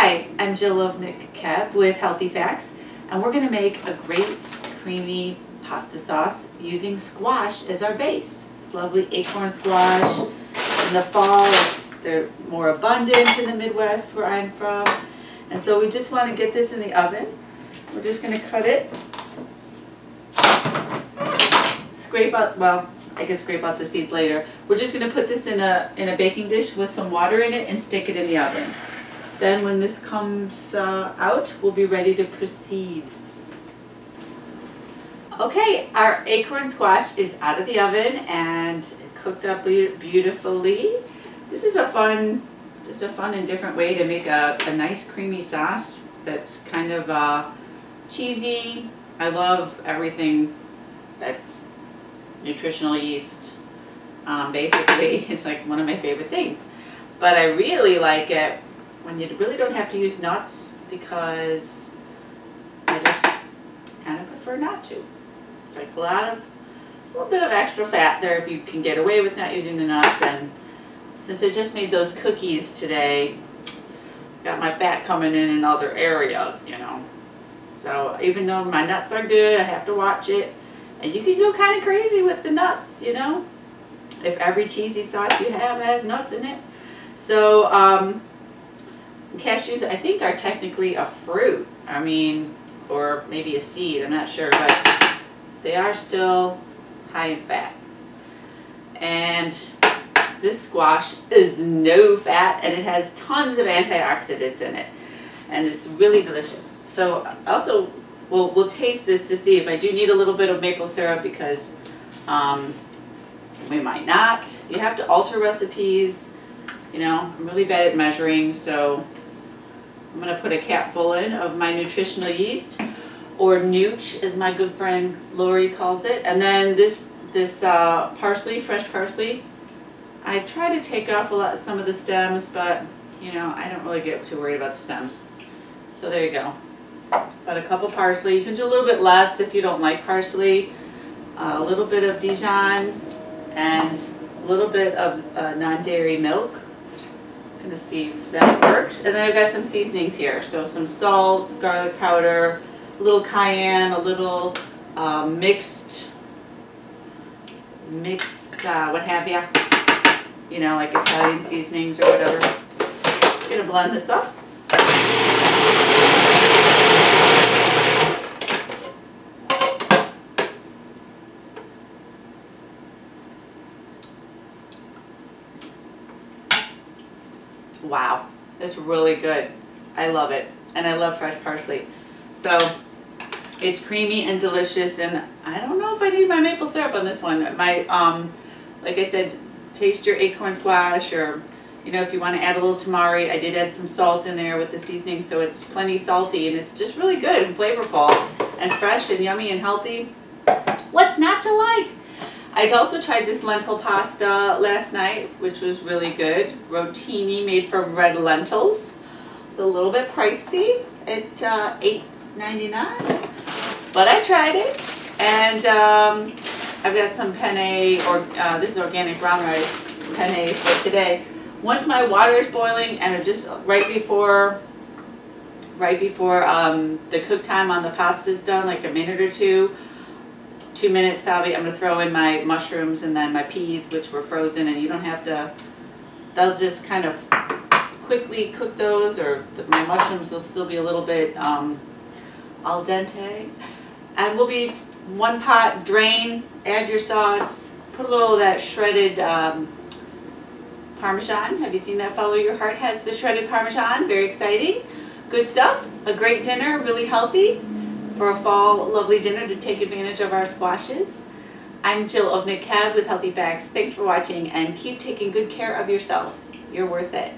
Hi, I'm Jill Lovnik Keb with Healthy Facts, and we're gonna make a great creamy pasta sauce using squash as our base. It's lovely acorn squash. In the fall, they're more abundant in the Midwest where I'm from. And so we just wanna get this in the oven. We're just gonna cut it. Scrape out, well, I can scrape out the seeds later. We're just gonna put this in a, in a baking dish with some water in it and stick it in the oven. Then when this comes uh, out, we'll be ready to proceed. Okay, our acorn squash is out of the oven and cooked up beautifully. This is a fun, just a fun and different way to make a, a nice creamy sauce that's kind of uh, cheesy. I love everything that's nutritional yeast. Um, basically, it's like one of my favorite things. But I really like it when you really don't have to use nuts because I just kind of prefer not to. Like a lot of, a little bit of extra fat there if you can get away with not using the nuts and since I just made those cookies today, got my fat coming in in other areas, you know. So even though my nuts are good, I have to watch it. And you can go kind of crazy with the nuts, you know. If every cheesy sauce you have has nuts in it. So um, cashews, I think, are technically a fruit. I mean, or maybe a seed, I'm not sure, but they are still high in fat. And this squash is no fat and it has tons of antioxidants in it. And it's really delicious. So also, we'll, we'll taste this to see if I do need a little bit of maple syrup because um, we might not. You have to alter recipes. You know, I'm really bad at measuring, so I'm going to put a capful in of my nutritional yeast, or nooch as my good friend Lori calls it. And then this, this uh, parsley, fresh parsley, I try to take off a lot, some of the stems, but you know, I don't really get too worried about the stems. So there you go. But a cup of parsley. You can do a little bit less if you don't like parsley. Uh, a little bit of Dijon and a little bit of uh, non-dairy milk gonna see if that works. And then I've got some seasonings here. So some salt, garlic powder, a little cayenne, a little um, mixed, mixed, uh, what have you, you know, like Italian seasonings or whatever. Gonna blend this up. Wow, it's really good. I love it. And I love fresh parsley. So it's creamy and delicious and I don't know if I need my maple syrup on this one. My, um, like I said, taste your acorn squash or, you know, if you want to add a little tamari. I did add some salt in there with the seasoning so it's plenty salty and it's just really good and flavorful and fresh and yummy and healthy. What's not to like? I also tried this lentil pasta last night, which was really good. Rotini made from red lentils. It's a little bit pricey at uh, $8.99, but I tried it. And um, I've got some penne, or uh, this is organic brown rice penne for today. Once my water is boiling and just right before right before um, the cook time on the pasta is done, like a minute or two, two minutes probably, I'm going to throw in my mushrooms and then my peas, which were frozen, and you don't have to, they'll just kind of quickly cook those, or my mushrooms will still be a little bit um, al dente. And we'll be one pot, drain, add your sauce, put a little of that shredded um, Parmesan. Have you seen that Follow Your Heart has the shredded Parmesan? Very exciting. Good stuff. A great dinner, really healthy for a fall lovely dinner to take advantage of our squashes. I'm Jill of Keb with Healthy Facts. Thanks for watching and keep taking good care of yourself. You're worth it.